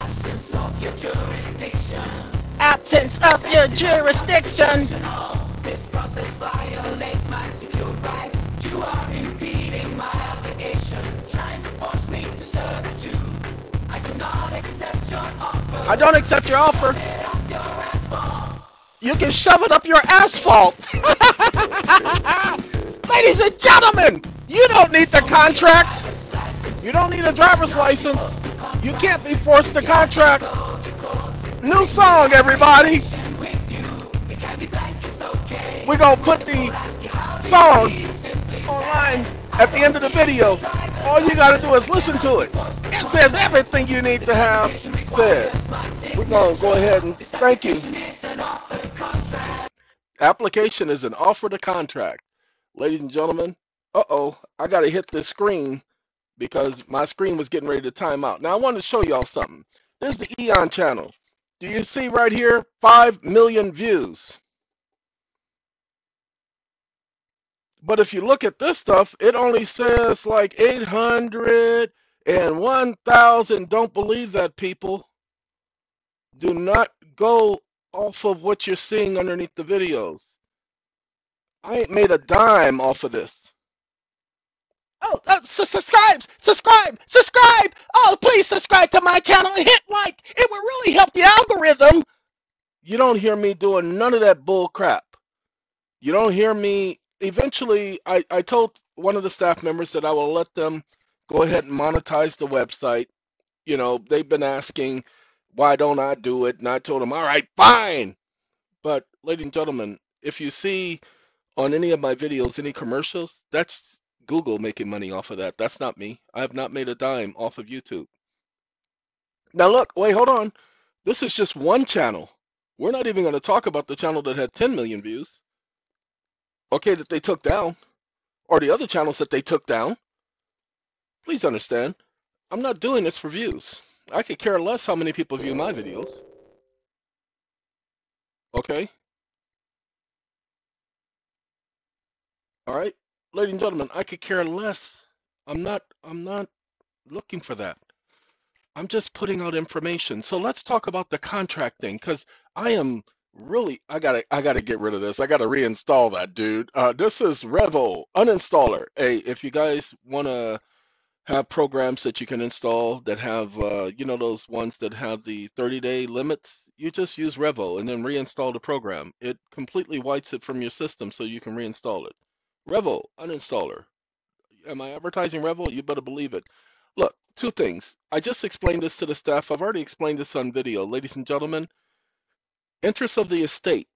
Absence of your jurisdiction. Absence of your jurisdiction. This process violates my secure rights. You are impeding my application, trying to force me to servitude. I do not accept your offer. I don't accept your offer. Get off your asphalt. You can shove it up your asphalt. Ladies and gentlemen, you don't need the contract. You don't need a driver's license. You can't be forced to contract. New song, everybody. We're to put the song online at the end of the video. All you got to do is listen to it. It says everything you need to have said. We're to go ahead and thank you. Application is an offer to contract. Ladies and gentlemen, uh-oh, I got to hit this screen because my screen was getting ready to time out. Now I want to show y'all something. This is the EeoN channel. Do you see right here? 5 million views. But if you look at this stuff, it only says like 800 and 1,000. Don't believe that, people. Do not go off of what you're seeing underneath the videos. I ain't made a dime off of this. Oh, uh, su- subscribe, subscribe, subscribe. Oh, please subscribe to my channel and hit like. It would really help the algorithm. You don't hear me doing none of that bull crap. You don't hear me. Eventually, I, I told one of the staff members that I will let them go ahead and monetize the website. You know, they've been asking, why don't I do it? And I told them, all right, fine. But, ladies and gentlemen, if you see on any of my videos any commercials, that's Google making money off of that. That's not me. I have not made a dime off of YouTube. Now, look, wait, hold on. This is just one channel. We're not even going to talk about the channel that had 10 million views. Okay, that they took down, or the other channels that they took down. Please understand, I'm not doing this for views. I could care less how many people view my videos. Okay? All right? Ladies and gentlemen, I could care less. I'm not I'm not looking for that. I'm just putting out information. So let's talk about the contract thing cuz I am really I got to I got to get rid of this. I got to reinstall that, dude. Uh this is Revo uninstaller. Hey, if you guys want to have programs that you can install that have uh, you know those ones that have the 30 day limits you just use revo and then reinstall the program it completely wipes it from your system so you can reinstall it revo uninstaller. Am i advertising revo you better believe it. Look two things. I just explained this to the staff. I've already explained this on video. Ladies and gentlemen interest of the estate.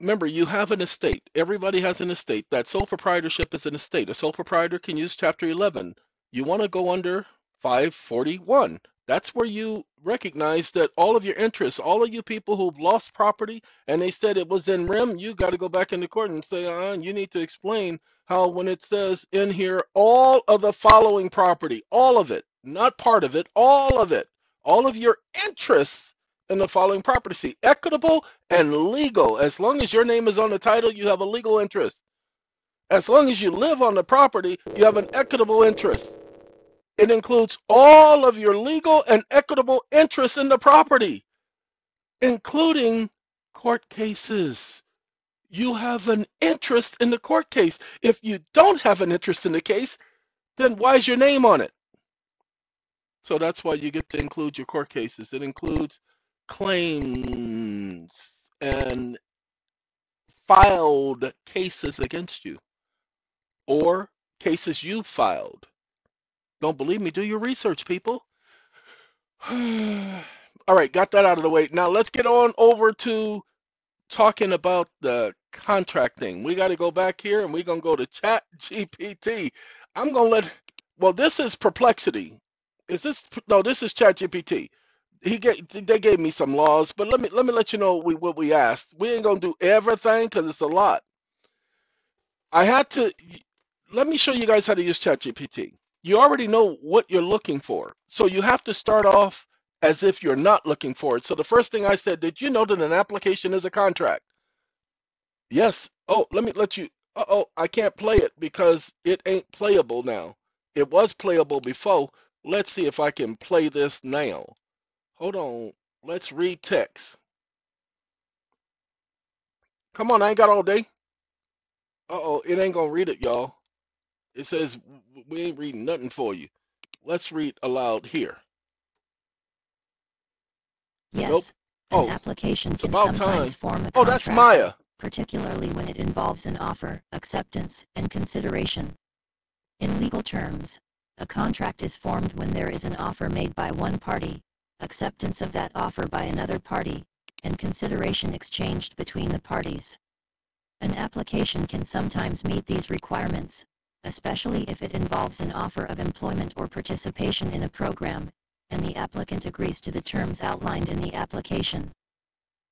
Remember you have an estate. Everybody has an estate. That sole proprietorship is an estate. A sole proprietor can use chapter 11 you want to go under 541. That's where you recognize that all of your interests, all of you people who've lost property and they said it was in rem, you got to go back into court and say, uh, you need to explain how when it says in here, all of the following property, all of it, not part of it, all of it, all of your interests in the following property. See, equitable and legal. As long as your name is on the title, you have a legal interest. As long as you live on the property, you have an equitable interest. It includes all of your legal and equitable interests in the property, including court cases. You have an interest in the court case. If you don't have an interest in the case, then why is your name on it? So that's why you get to include your court cases. It includes claims and filed cases against you or cases you filed. Don't believe me? Do your research, people. All right, got that out of the way. Now let's get on over to talking about the contracting. We got to go back here and we're going to go to Chat GPT. I'm going to let, well, this is Perplexity. Is this, no, this is Chat GPT. He gave, they gave me some laws, but let me let me let you know we, what we asked. We ain't gonna do everything because it's a lot. I had to let me show you guys how to use ChatGPT. You already know what you're looking for. So you have to start off as if you're not looking for it. So the first thing I said, did you know that an application is a contract? Yes. Oh, let me let you. Uh oh, I can't play it because it ain't playable now. It was playable before. Let's see if I can play this now. hold on. Let's read text. Come on, I ain't got all day. Uh-oh, it ain't gonna read it, y'all. It says we ain't reading nothing for you. Let's read aloud here. Yes, Nope. Oh, application it's about time. form a Oh, that's Maya. particularly when it involves an offer, acceptance, and consideration. In legal terms, a contract is formed when there is an offer made by one party, acceptance of that offer by another party, and consideration exchanged between the parties. An application can sometimes meet these requirements, especially if it involves an offer of employment or participation in a program, and the applicant agrees to the terms outlined in the application.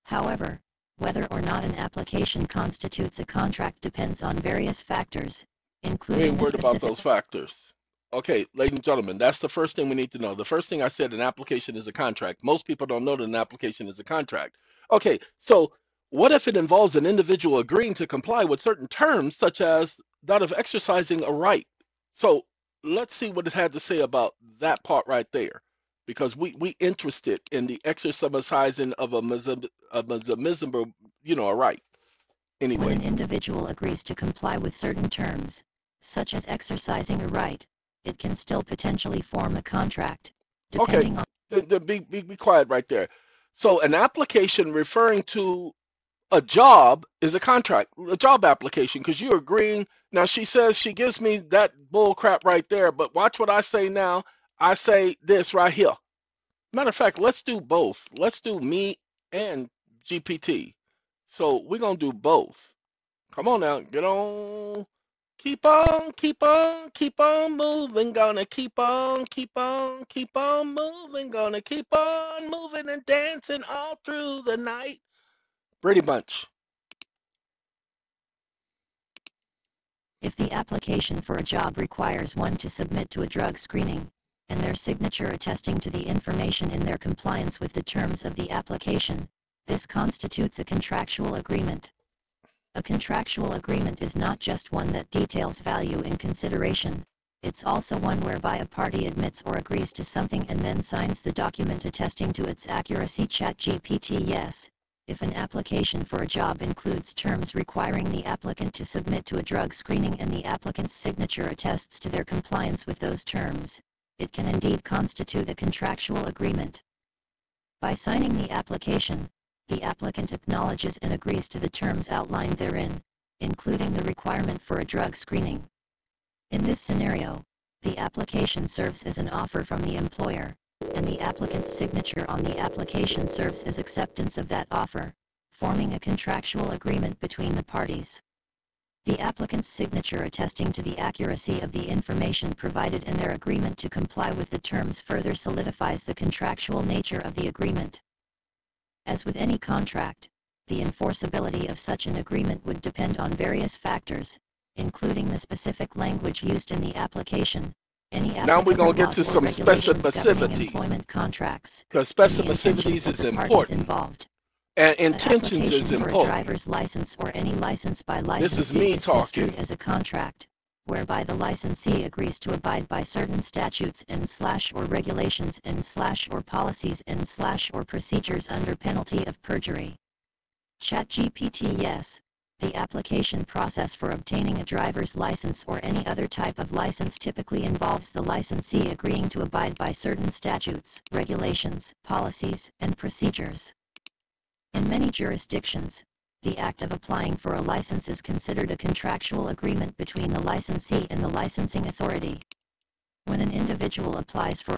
However, whether or not an application constitutes a contract depends on various factors, including the worried about those factors. Okay, ladies and gentlemen, that's the first thing we need to know. The first thing I said, an application is a contract. Most people don't know that an application is a contract. Okay, so what if it involves an individual agreeing to comply with certain terms, such as that of exercising a right? So let's see what it had to say about that part right there, because we we interested in the exercising of a mizam- of a mizam- you know, a right. Anyway, when an individual agrees to comply with certain terms, such as exercising a right, it can still potentially form a contract, Okay. depending on the, the, be, be, be quiet right there. So an application referring to a job is a contract, a job application, because you're agreeing. Now she says she gives me that bull crap right there, but watch what I say now. I say this right here. Matter of fact, let's do both. Let's do me and GPT. So we're gonna do both. Come on now, get on. Keep on, keep on, keep on moving. Gonna keep on, keep on, keep on moving. Gonna keep on moving and dancing all through the night. Brady Bunch. if the application for a job requires one to submit to a drug screening, and their signature attesting to the information in their compliance with the terms of the application, this constitutes a contractual agreement. A contractual agreement is not just one that details value in consideration, it's also one whereby a party admits or agrees to something and then signs the document attesting to its accuracy. ChatGPT Yes. If an application for a job includes terms requiring the applicant to submit to a drug screening and the applicant's signature attests to their compliance with those terms, it can indeed constitute a contractual agreement. By signing the application, the applicant acknowledges and agrees to the terms outlined therein, including the requirement for a drug screening. In this scenario, the application serves as an offer from the employer, and the applicant's signature on the application serves as acceptance of that offer, forming a contractual agreement between the parties. The applicant's signature attesting to the accuracy of the information provided and their agreement to comply with the terms further solidifies the contractual nature of the agreement. As with any contract, the enforceability of such an agreement would depend on various factors, including the specific language used in the application, Now we're gonna get to some specificities. Because specificities is important. involved. And intentions is application for a important. driver's license or any license by This is me is talking. as a contract, whereby the licensee agrees to abide by certain statutes and slash or regulations and slash or policies and slash or procedures under penalty of perjury. ChatGPT Yes. The application process for obtaining a driver's license or any other type of license typically involves the licensee agreeing to abide by certain statutes, regulations, policies, and procedures. In many jurisdictions, the act of applying for a license is considered a contractual agreement between the licensee and the licensing authority. When an individual applies for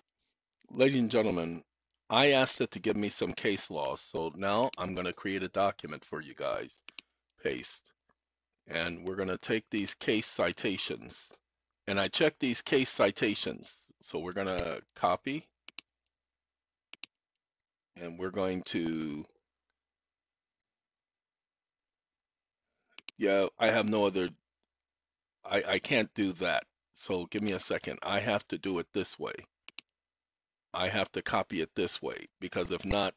Ladies and gentlemen, I asked it to give me some case laws. So now I'm going to create a document for you guys. Paste. And we're going to take these case citations. And I check these case citations. So we're going to copy. And we're going to, yeah, I have no other, I, I can't do that. So give me a second. I have to do it this way. I have to copy it this way because if not,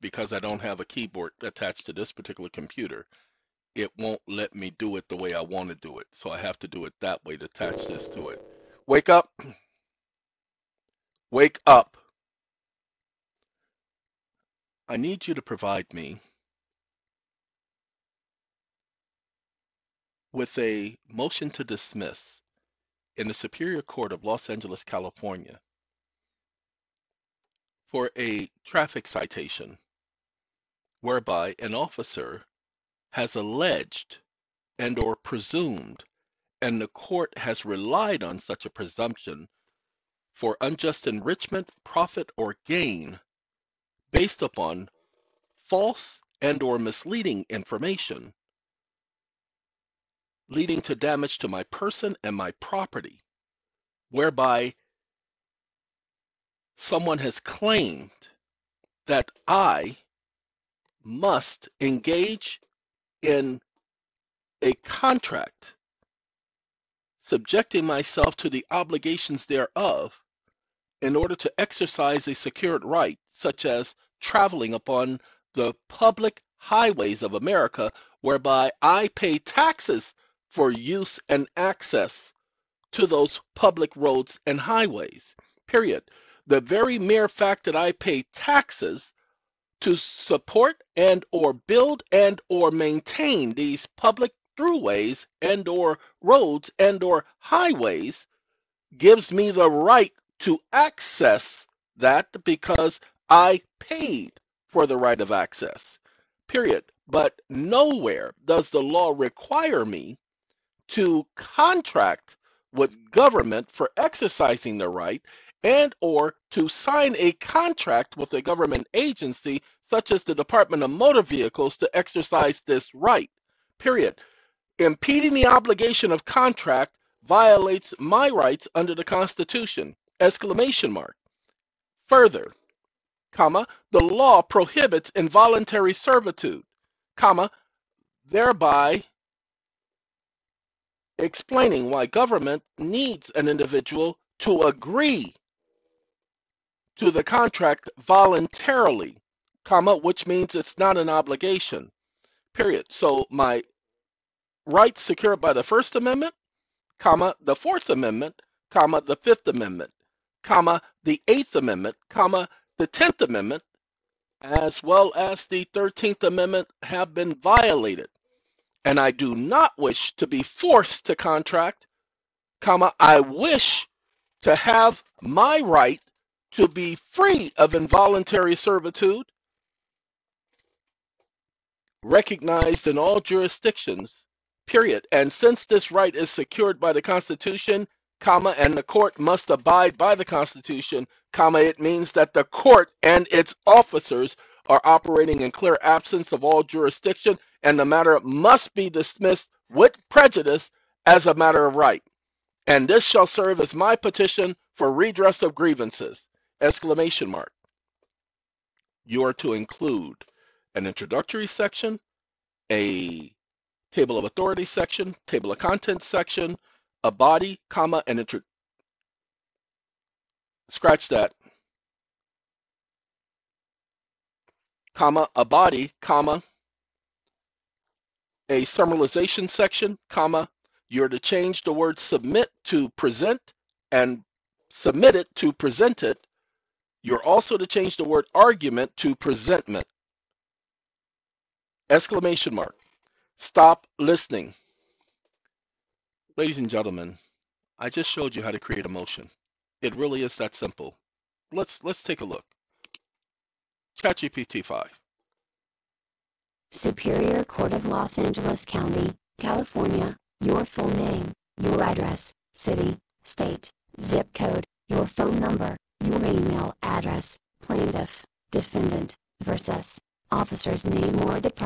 because I don't have a keyboard attached to this particular computer, it won't let me do it the way I want to do it. So I have to do it that way to attach this to it. Wake up. Wake up. I need you to provide me with a motion to dismiss in the Superior Court of Los Angeles, California for a traffic citation whereby an officer has alleged and or presumed and the court has relied on such a presumption for unjust enrichment, profit or gain based upon false and or misleading information leading to damage to my person and my property whereby someone has claimed that I must engage in a contract subjecting myself to the obligations thereof in order to exercise a secured right, such as traveling upon the public highways of America, whereby I pay taxes for use and access to those public roads and highways. Period. The very mere fact that I pay taxes to support and or build and or maintain these public throughways and or roads and or highways gives me the right to access that because I paid for the right of access. Period. But nowhere does the law require me to contract with government for exercising the right and or to sign a contract with a government agency such as the Department of Motor Vehicles to exercise this right. Period. Impeding the obligation of contract violates my rights under the Constitution. Exclamation mark. Further, comma, the law prohibits involuntary servitude, comma, thereby explaining why government needs an individual to agree to the contract voluntarily, comma, which means it's not an obligation. Period. So my rights secured by the First Amendment, comma, the Fourth Amendment, comma, the Fifth Amendment, comma, the Eighth Amendment, comma, the Tenth Amendment, as well as the Thirteenth Amendment have been violated. And I do not wish to be forced to contract, comma, I wish to have my right to be free of involuntary servitude recognized in all jurisdictions period. And since this right is secured by the constitution comma and the court must abide by the constitution comma it means that the court and its officers are operating in clear absence of all jurisdiction and the matter must be dismissed with prejudice as a matter of right. And this shall serve as my petition for redress of grievances exclamation mark. You are to include an introductory section a table of authority section table of contents section a body comma and intro scratch that comma a body comma a summarization section comma you're to change the word submit to present and submit it to present it you're also to change the word argument to presentment. Exclamation mark. Stop listening. Ladies and gentlemen i just showed you how to create a motion. It really is that simple. Let's let's take a look. ChatGPT 5 Superior Court of Los Angeles County, California, your full name, your address, city, state, zip code, your phone number, your email address, plaintiff, defendant, versus, officer's name or department.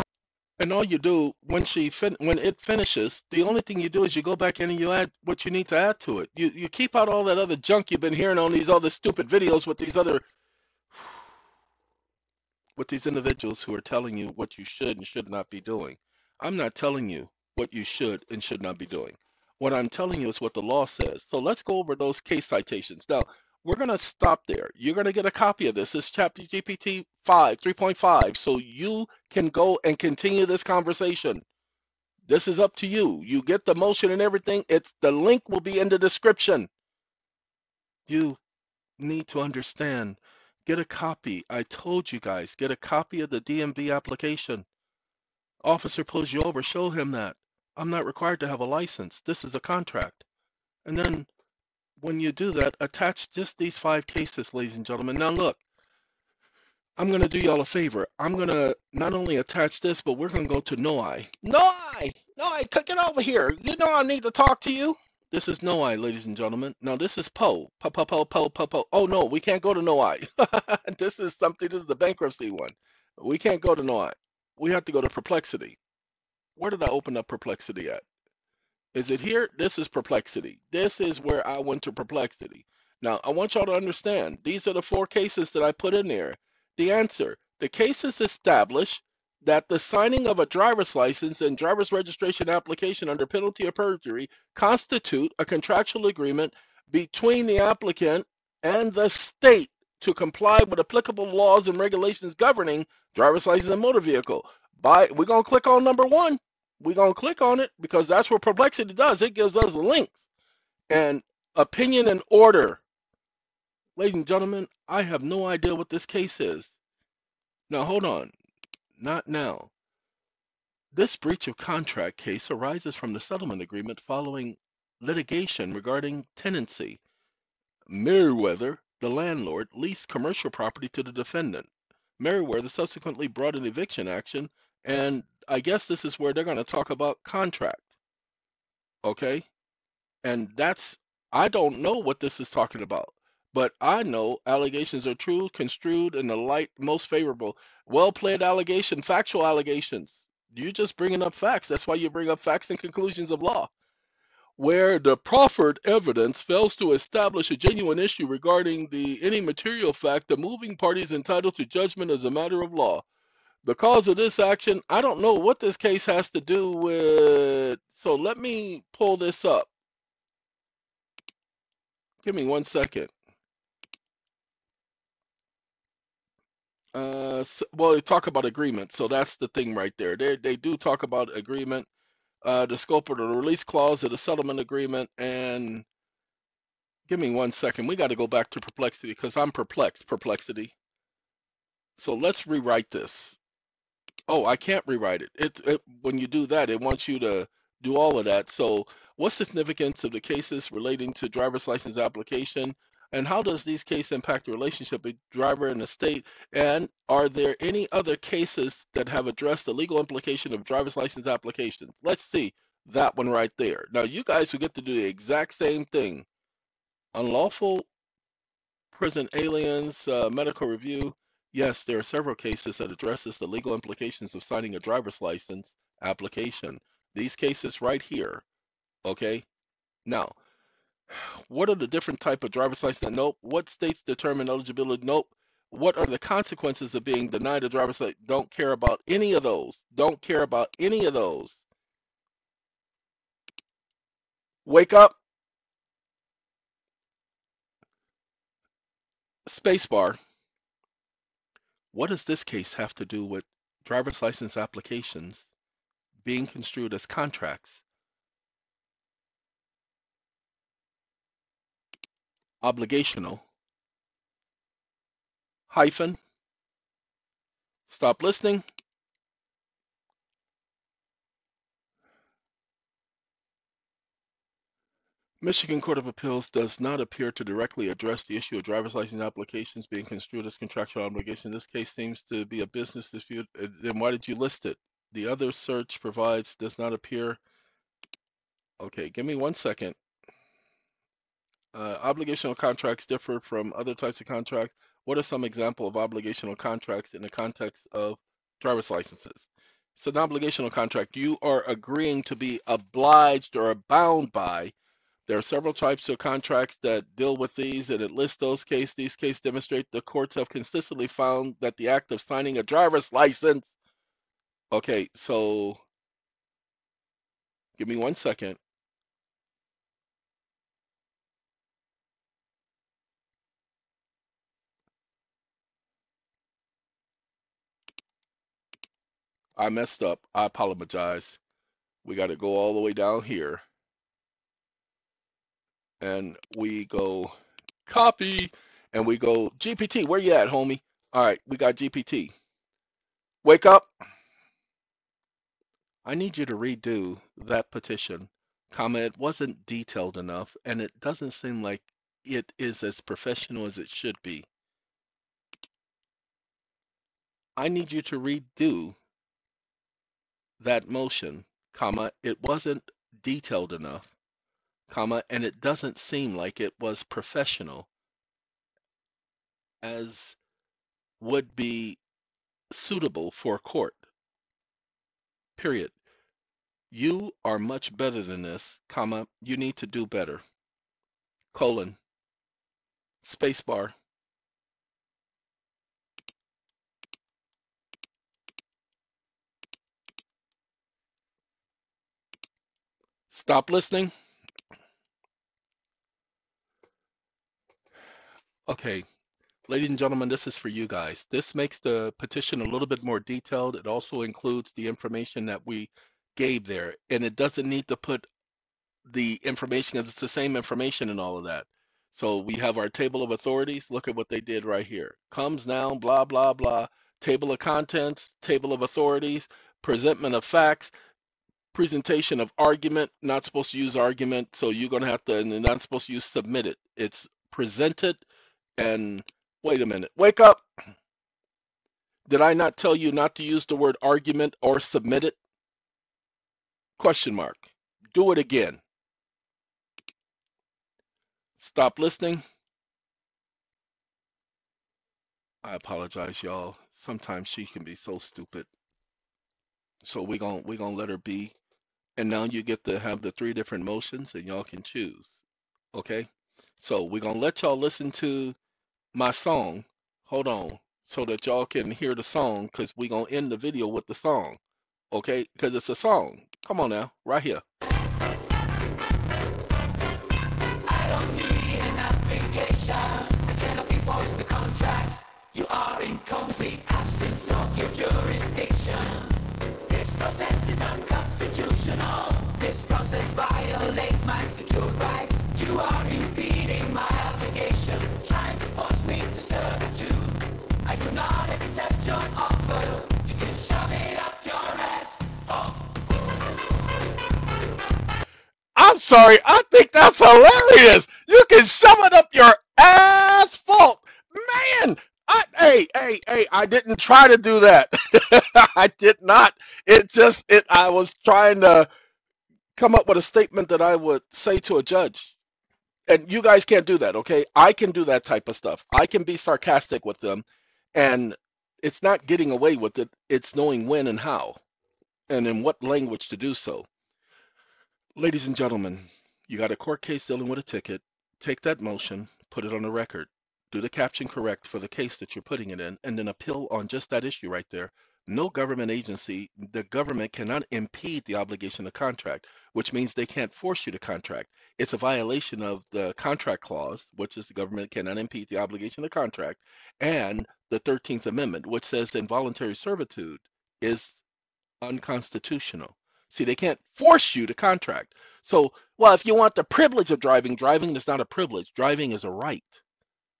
and all you do when she fin- when it finishes the only thing you do is you go back in and you add what you need to add to it. You you keep out all that other junk you've been hearing on these other stupid videos with these other with these individuals who are telling you what you should and should not be doing. I'm not telling you what you should and should not be doing. What i'm telling you is what the law says. So let's go over those case citations. Now we're going to stop there you're going to get a copy of this it's ChatGPT 5 3.5 so you can go and continue this conversation this is up to you you get the motion and everything it's the link will be in the description you need to understand Get a copy. I told you guys, get a copy of the DMV application. Officer pulls you over, show him that. I'm not required to have a license. This is a contract. And then when you do that, attach just these five cases, ladies and gentlemen. Now look, I'm going to do y'all a favor. I'm going to not only attach this, but we're going to go to NOI. NOI! NOI, get over here. You know I need to talk to you. This is NOI, ladies and gentlemen. Now this is PO. Po, po, po, po, po, po. Oh no, we can't go to NOI. this is something, this is the bankruptcy one. We can't go to NOI. We have to go to Perplexity. Where did I open up Perplexity at? Is it here? This is Perplexity. This is where I went to Perplexity. Now, I want y'all to understand, these are the four cases that I put in there. The answer, the cases establish that the signing of a driver's license and driver's registration application under penalty of perjury constitute a contractual agreement between the applicant and the state to comply with applicable laws and regulations governing driver's license and motor vehicle. By we're gonna click on number one. We're gonna click on it because that's what perplexity does. It gives us links and opinion and order. Ladies and gentlemen, I have no idea what this case is. Now hold on not now. This breach of contract case arises from the settlement agreement following litigation regarding tenancy. Meriwether, the landlord, leased commercial property to the defendant. Meriwether subsequently brought an eviction action, and I guess this is where they're going to talk about contract. Okay? And that's, I don't know what this is talking about. But I know allegations are true, construed in the light most favorable. Well played allegation, factual allegations. You're just bringing up facts. That's why you bring up facts and conclusions of law. Where the proffered evidence fails to establish a genuine issue regarding the any material fact, the moving party is entitled to judgment as a matter of law. The cause of this action, I don't know what this case has to do with. So let me pull this up. Give me one second. Uh, well, they talk about agreement, so that's the thing right there. They they do talk about agreement, uh, the scope of the release clause of the settlement agreement, and give me one second. We got to go back to perplexity because I'm perplexed. Perplexity. So let's rewrite this. Oh, I can't rewrite it. It, it when you do that, it wants you to do all of that. So, what's the significance of the cases relating to driver's license application? And how does these cases impact the relationship between driver and the state? And are there any other cases that have addressed the legal implication of driver's license applications? Let's see that one right there. Now, you guys who get to do the exact same thing. Unlawful prison aliens, uh, medical review. Yes, there are several cases that addresses the legal implications of signing a driver's license application. These cases right here. Okay. Now, what are the different type of driver's license? Nope. What states determine eligibility? Nope. What are the consequences of being denied a driver's license? Don't care about any of those. Don't care about any of those. Wake up. Spacebar. What does this case have to do with driver's license applications being construed as contracts? obligational. Hyphen. Stop listening Michigan Court of Appeals does not appear to directly address the issue of driver's license applications being construed as contractual obligation. This case seems to be a business dispute. Uh, then why did you list it? The other search provides does not appear. Okay, give me one second. Uh, obligational contracts differ from other types of contracts. What are some example of obligational contracts in the context of driver's licenses? So an obligational contract, you are agreeing to be obliged or bound by. There are several types of contracts that deal with these, and it lists those cases. These cases demonstrate the courts have consistently found that the act of signing a driver's license. Okay, so give me one second. I messed up. I apologize. We got to go all the way down here. And we go copy. and we go, GPT, where you at, homie? All right, we got GPT. Wake up. I need you to redo that petition, comma, it wasn't detailed enough, and it doesn't seem like it is as professional as it should be. I need you to redo that motion, comma, it wasn't detailed enough, comma, and it doesn't seem like it was professional as would be suitable for court. Period. You are much better than this, comma, you need to do better. Colon. Spacebar. Stop listening. Okay, ladies and gentlemen, this is for you guys. This makes the petition a little bit more detailed. It also includes the information that we gave there, and it doesn't need to put the information, 'cause it's the same information and all of that. So we have our table of authorities. Look at what they did right here. Comes now, blah, blah, blah. Table of contents, table of authorities, presentment of facts, presentation of argument, not supposed to use argument. So you're going to have to, and not supposed to use submitted. It's presented and wait a minute. Wake up. Did I not tell you not to use the word argument or submit it? Question mark. Do it again. Stop listening. I apologize, y'all. Sometimes she can be so stupid. So we're gonna we're gonna let her be. And now you get to have the three different motions and y'all can choose. Okay? So we're gonna let y'all listen to my song. Hold on. So that y'all can hear the song because we're gonna end the video with the song. Okay? Because it's a song. Come on now, right here. I don't need an application. I cannot be forced to contract. You are in complete absence of your jurisdiction. This process is unconstitutional. This process violates my secured rights. You are impeding my trying to force me to servitude. I do not accept your offer. You can shove it up your ass. Oh. I'm sorry. I think that's hilarious. You can shove it up your ass, asphalt. Man, I, hey, hey, hey, I didn't try to do that. I did not. It just, it, I was trying to come up with a statement that I would say to a judge. And you guys can't do that, okay? I can do that type of stuff. I can be sarcastic with them. And it's not getting away with it, it's knowing when and how and in what language to do so. Ladies and gentlemen, you got a court case dealing with a ticket. Take that motion, put it on the record, do the caption correct for the case that you're putting it in, and then appeal on just that issue right there. No government agency, the government cannot impede the obligation to contract, which means they can't force you to contract. It's a violation of the contract clause, which is the government cannot impede the obligation to contract, and the 13th Amendment, which says involuntary servitude is unconstitutional. See, they can't force you to contract. So, well, if you want the privilege of driving, driving is not a privilege. Driving is a right.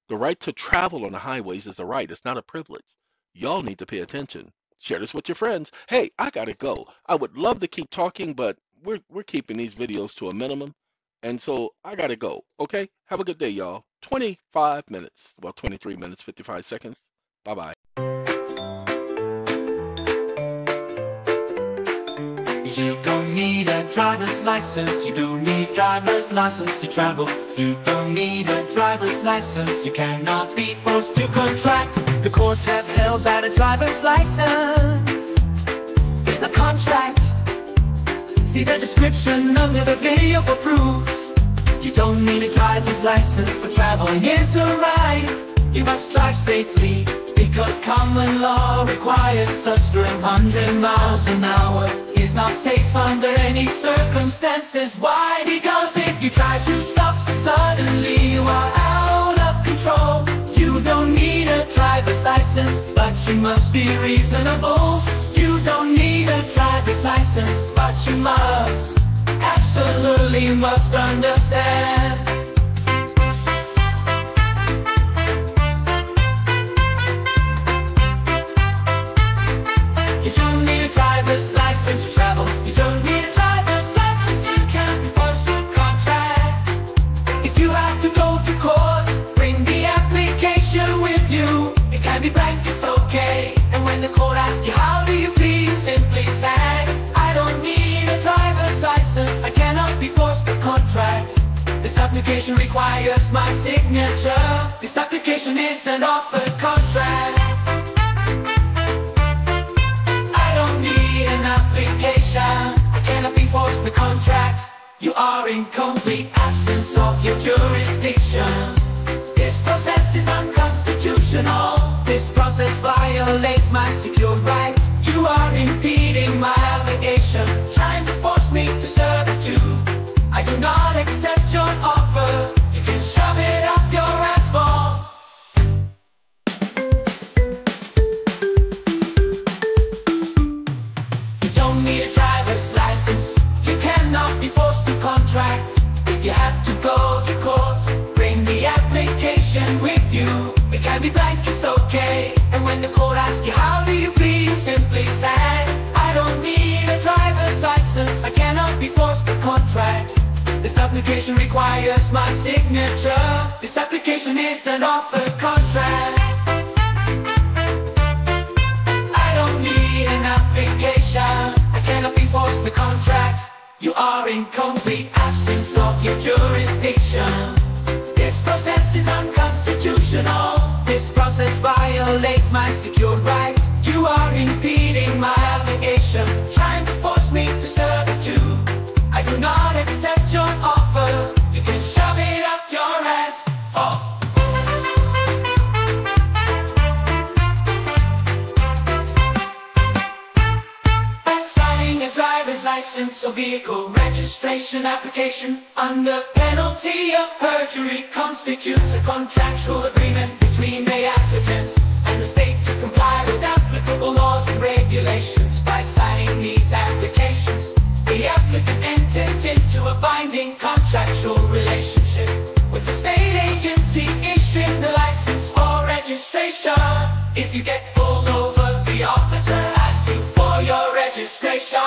The right to travel on the highways is a right. It's not a privilege. Y'all need to pay attention. Share this with your friends. Hey, I gotta go. I would love to keep talking, but we're we're keeping these videos to a minimum. And so I gotta go. Okay? Have a good day, y'all. 25 minutes. Well, 23 minutes, 55 seconds. Bye-bye. You don't need a driver's license, you don't need driver's license to travel. You don't need a driver's license, you cannot be forced to contract. The courts have held that a driver's license is a contract. See the description under the video for proof. You don't need a driver's license for traveling, it's a right. You must drive safely because common law requires such 300 miles an hour is not safe under any circumstances. Why? Because if you try to stop suddenly, you are out of control don't need a driver's license, but you must be reasonable. You don't need a driver's license, but you must, absolutely must understand. You don't need a driver's contract. This application requires my signature. This application is an offer contract. I don't need an application. I cannot be forced to contract. You are in complete absence of your jurisdiction. This process is unconstitutional. This process violates my secure right. You are impeding my obligation, trying to force me to serve I do not accept your offer. You can shove it up your asphalt. You don't need a driver's license. You cannot be forced to contract. If you have to go to court, bring the application with you. It can be blank, it's okay. And when the court asks you, how do you please, simply say, I don't need a driver's license. I cannot be forced to contract. This application requires my signature. This application is an offer contract. I don't need an application. I cannot be forced to contract. You are in complete absence of your jurisdiction. This process is unconstitutional. This process violates my secure right. You are impeding my obligation, trying to force me to servitude. I do not accept your offer. You can shove it up your ass. Oh. Signing a driver's license or vehicle registration application under penalty of perjury constitutes a contractual agreement between the applicant and the state to comply with applicable laws and regulations. By signing these applications, the applicant enters into a binding contractual relationship with the state agency issuing the license or registration. If you get pulled over, the officer asks you for your registration.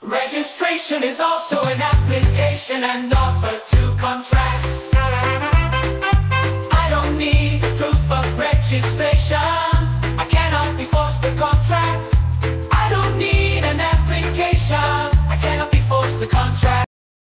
Registration is also an application and offer to contract. I don't need proof of registration. I cannot be forced to contract. I cannot be forced to contract?